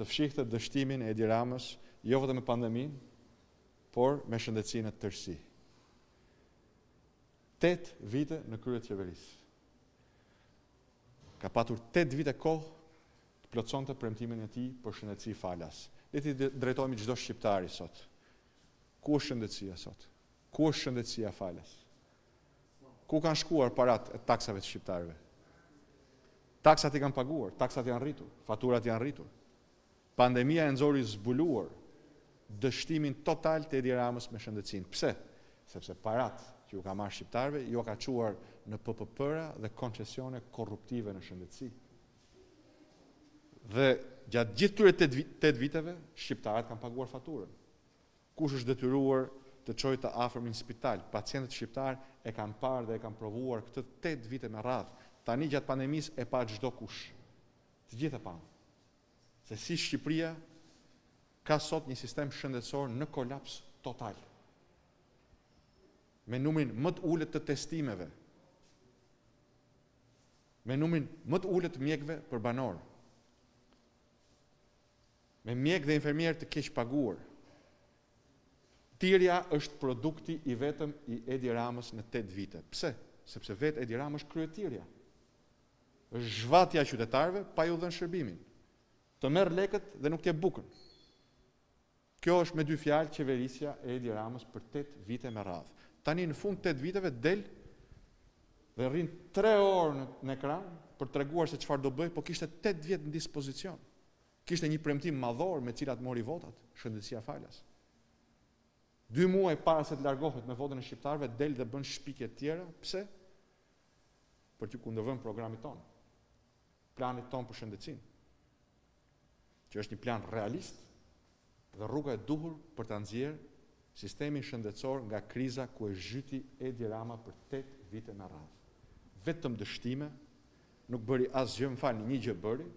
të fshihte dështimin e Edi Ramës jo vetëm me pandeminë, por me shëndetësinë në tërësi. Tetë vite në krye të qeverisë. Ka patur tetë vite kohë të plotësonte premtimin e tij për shëndetësi falas. Le t'i drejtohemi çdo shqiptari sot. Ku është shëndetësia sot? Ku është shëndetësia falas? Ku kanë shkuar paratë e taksave të shqiptarëve? Taksat i kanë paguar, taksat janë rritur, faturat janë rritur. Pandemia e nxori zbuluar dështimin total të Edi Ramës me shëndetësinë. Pse? Sepse paratë që ju ka marrë shqiptarëve, jua ka çuar në PPP-ra dhe koncesione korruptive në shëndetësi. Dhe gjatë gjithë këtyre tetë viteve, shqiptarët kanë paguar faturën. Kush është detyruar të çojë të afërmin në spital? Pacientët shqiptarë e kanë parë dhe e kanë provuar këtë tetë vite me radhë. Tani gjatë pandemisë e pa çdokush. Të gjithë e panë se si Shqipëria ka sot një sistem shëndetësor në kolaps total. Me numrin më të ulët të testimeve, me numrin më të ulët të mjekëve për banorë. Me mjekë dhe infermierë të keqpaguar, Tirja është produkti i vetëm i Edi Ramës në tetë vite. Pse? Sepse vetë Edi Rama është kryetirja. Është zhvatja e qytetarëve pa iu dhënë shërbimin. Të merr lekët dhe nuk të jep bukën. Kjo është me dy fjalë qeverisja e Edi Ramës për tetë vite me radhë. Tani në fund tetë viteve del dhe rrin 3 orë në ekran për të treguar se çfarë do bëjë, po kishte 8 vjet në dispozicion. Kishte një premtim madhor me të cilat mori votat, shëndetësia falas. Dy muaj para se të largohet me votën e shqiptarëve del dhe bën shpikje të tjera, pse? Për t'ju kundërvënë programit tonë. Planit tonë për shëndetësinë. Që është një plan realist, Dhe rruga e duhur për ta nxjerrë sistemin shëndetësor nga kriza ku e zhyti Edi Rama për tetë vite me radhë. Vetëm dështime, nuk bëri asgjë, më falni, një gjë bëri,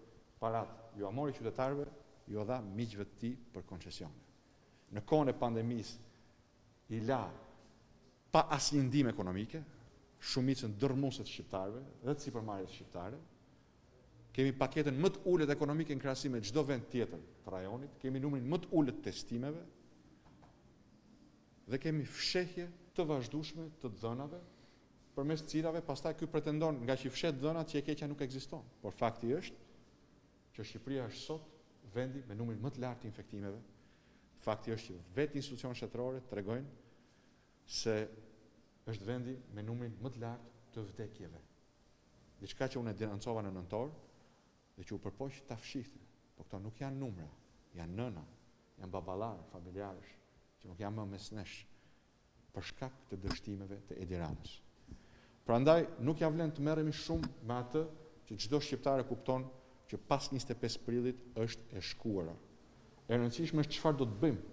paratë jua mori qytetarëve, jua dha miqve të tij për koncesione. Në kohën e pandemisë i la pa asnjë ndihmë ekonomike shumicën dërrmuese të shqiptarëve dhe të sipërmarrjes shqiptare, Kemi paketën më të ulët ekonomike në krahasim me çdo vend tjetër të rajonit, kemi numrin më të ulët të testimeve dhe kemi fshehje të vazhdueshme të të dhënave përmes të cilave pastaj ky pretendon ngaqë i fshet dhënat që e keqja nuk ekziston. Por fakti është që Shqipëria është sot vendi me numrin më të lartë të infektimeve. Fakti është që vetë institucionet shtetërore tregojnë se është vendi me numrin më të lartë të vdekjeve. Diçka që unë e denoncova në nëntor dhe që u përpoq ta fshihte. Po këto nuk janë numra, janë nëna, janë baballarë, familjarësh që nuk janë më mes nesh për shkak të dështimeve të Edi Ramës. Prandaj nuk ia vlen të merremi shumë me atë që çdo shqiptar e kupton që pas njëzet e pesë prillit është e shkuara. E rëndësishme është çfarë do të bëjmë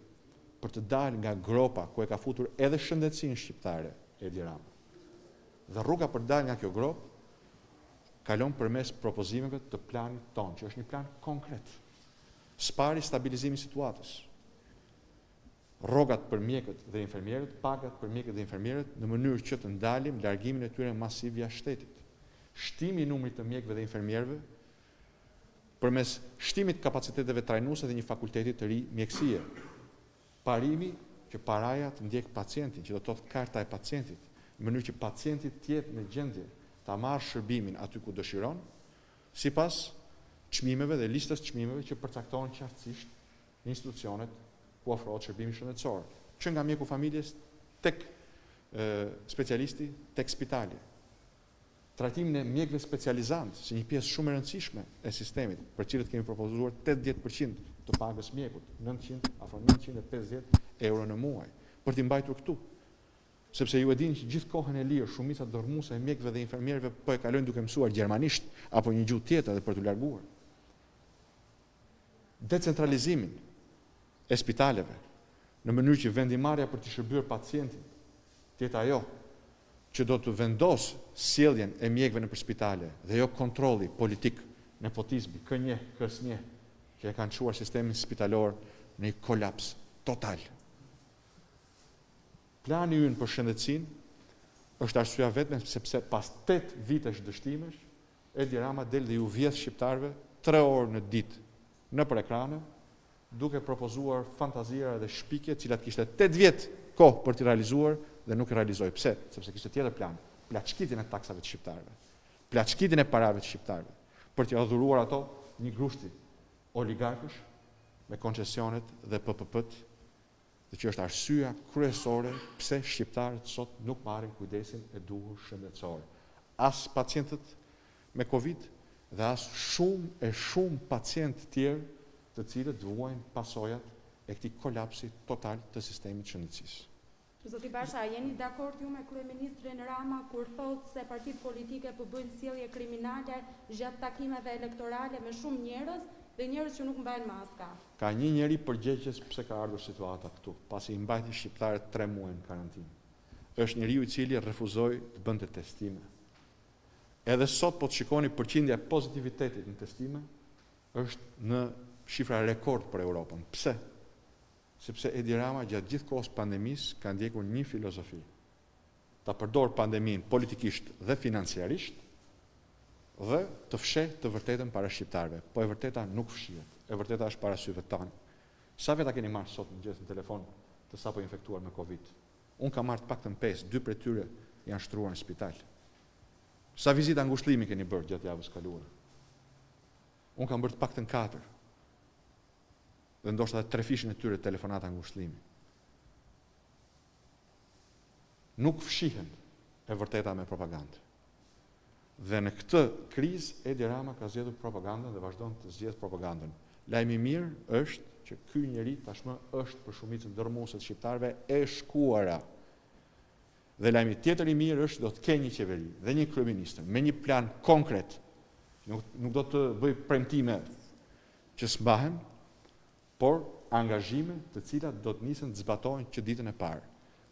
për të dalë nga gropa ku e ka futur edhe shëndetësinë shqiptare Edi Rama. Dhe rruga për të dalë nga kjo gropë kalon përmes propozimeve të planit tonë, që është një plan konkret. Së pari stabilizimi i situatës, rrogat për mjekët dhe infermierët, pagat për mjekët dhe infermierët në mënyrë që të ndalim largimin e tyre masiv jashtë shtetit. Shtimi i numrit të mjekëve dhe infermierëve përmes shtimit të kapaciteteve trajnuese dhe një fakulteti të ri mjekësie. Parimi që paraja të ndjekë pacientin, që do të thotë karta e pacientit, në mënyrë që pacienti të jetë në gjendje ta marrë shërbimin aty ku dëshiron, sipas çmimeve dhe listës së çmimeve që përcaktohen qartësisht në institucionet ku ofrohet shërbimi shëndetësor, që nga mjeku i familjes tek specialisti tek spitali. trajtimin e mjekëve specializantë si një pjesë shumë e rëndësishme e sistemit, për të cilët kemi propozuar tetëdhjetë për qind të pagës së mjekut, nëntëqind, afro nëntëqind e pesëdhjetë euro në muaj, për t'i mbajtur këtu. Sepse ju e dini që gjithë kohën e lirë shumica dërrmuese e mjekëve dhe infermierëve po e kalojnë duke mësuar gjermanisht apo një gjuhë tjetër dhe për t'u larguar. decentralizimin e spitaleve në mënyrë që vendimmarrja për t'i shërbyer pacientin të jetë ajo që do të vendosë sjelljen e mjekëve nëpër spitale dhe jo kontrolli politik, nepotizmi, kë njeh, kë s'njeh, që e kanë çuar sistemin spitalor në një kolaps total. Plani ynë për shëndetësinë është arsyeja e vetme sepse pas tetë vitesh dështimesh, Edi Rama del dhe u vjedh shqiptarëve tre orë në ditë nëpër ekrane duke propozuar fantazira dhe shpikje të cilat kishte tetë vjet kohë për t'i realizuar dhe nuk i realizoi. Pse? Sepse kishte tjetër plan, plaçkitjen e taksave të shqiptarëve, plaçkitjen e parave të shqiptarëve për t'ia dhuruar ato një grushti oligarkësh me koncesionet dhe PPP-të dhe që është arsyeja kryesore pse shqiptarët sot nuk marrin kujdesin e duhur shëndetësor, as pacientët me Covid dhe as shumë e shumë pacientë të tjerë të cilët vuajnë pasojat e këtij kolapsi total të sistemit të shëndetësisë. Zoti Basha, a jeni dakord ju me kryeministrin Rama kur thotë se partitë politike po bëjnë sjellje kriminale gjatë takimeve elektorale me shumë njerëz dhe njerëz që nuk mbajnë maska? Ka një njeri përgjegjës pse ka ardhur situata këtu, pasi i mbajti shqiptarët tre muaj në karantinë. Është njeriu i cili refuzoi të bënte testime. Edhe sot po të shikoni përqindja e pozitivitetit në testime është në shifra rekord për Europën. Pse? Sepse Edi Rama gjatë gjithë kohës pandemisë ka ndjekur një filozofi, ta përdorë pandeminë politikisht dhe financiarisht dhe të fshehë të vërtetën para shqiptarëve. Po e vërteta nuk fshihet. E vërteta është para syve tanë. Sa veta keni marrë sot mëngjes në telefon të sapoinfektuar me Covid? Unë kam marrë të paktën pesë, dy prej tyre janë shtruar në spital. Sa vizita ngushëllimi keni bërë gjatë javës kaluar? Unë kam bërë të paktën katër. Dhe ndoshta edhe trefishin e tyre telefonata ngushëllimi. Nuk fshihet e vërteta me propagandë. Dhe në këtë krizë Edi Rama ka zgjedhur propagandën dhe vazhdon të zgjedhë propagandën. Lajmi i mirë është që ky njeri tashmë është për shumicën dërrmuese të shqiptarëve e shkuara. Dhe lajmi tjetër i mirë është që do të kenë një qeveri dhe një kryeministër me një plan konkret. Nuk nuk do të bëj premtime që s'mbahen, por angazhime të cilat do të nisen të zbatohen që ditën e parë,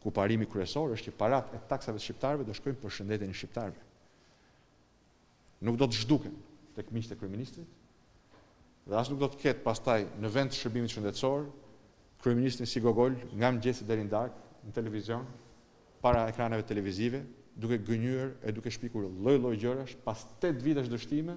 ku parimi kryesor është që paratë e taksave të shqiptarëve do shkojnë për shëndetin e shqiptarëve. Nuk do të zhduken tek miqtë e kryeministrit dhe as nuk do të ketë pastaj në vend të shërbimit shëndetësor kryeministrin si gogol nga mëngjesi deri në darkë në televizion para ekraneve televizive duke gënjyer e duke shpikur lloj-lloj gjërash pas tetë vitesh dështime